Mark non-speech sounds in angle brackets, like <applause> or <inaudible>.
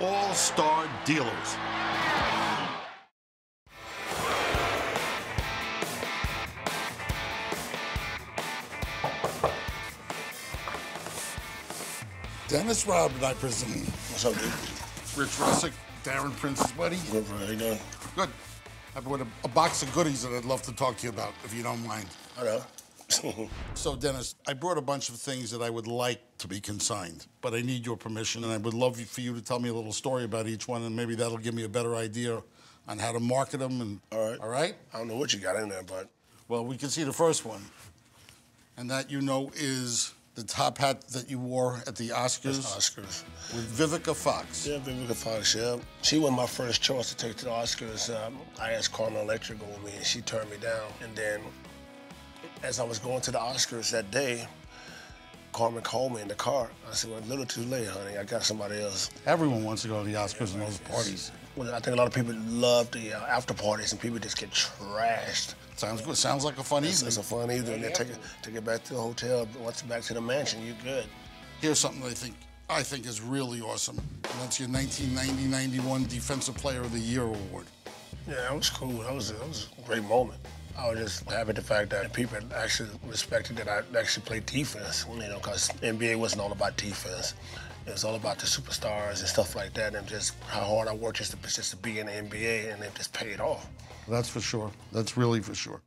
All Star Dealers. Dennis Rodman, I presume. What's up, dude? Rich Russek, Darren Prince's buddy. Good, bro. How you doing? Good. I brought a, a box of goodies that I'd love to talk to you about, if you don't mind. I know. <laughs> So, Dennis, I brought a bunch of things that I would like to be consigned, but I need your permission, and I would love for you to tell me a little story about each one, and maybe that'll give me a better idea on how to market them. And All right. all right. I don't know what you got in there, but Well, we can see the first one, and that you know is the top hat that you wore at the Oscars Oscars. with Vivica Fox. Yeah, Vivica Fox, yeah. She was my first choice to take to the Oscars. Um, I asked Carmen Electra to go with me, and she turned me down. And then, as I was going to the Oscars that day, Carmen called me in the car. I said, well, a little too late, honey. I got somebody else. Everyone wants to go to the Oscars and those parties. Well, I think a lot of people love the uh, after parties, and people just get trashed. Sounds good. Sounds like a fun It's, evening. it's a fun evening. Then take it, take it back to the hotel. Once back to the mansion, you're good. Here's something I think I think is really awesome. And that's your 1990-91 Defensive Player of the Year award. Yeah, that was cool. That was, that was a great moment. I was just happy the fact that people actually respected that I actually played defense, you know, because NBA wasn't all about defense. It was all about the superstars and stuff like that, and just how hard I worked just to, just to be in the NBA, and it just paid off. That's for sure. That's really for sure.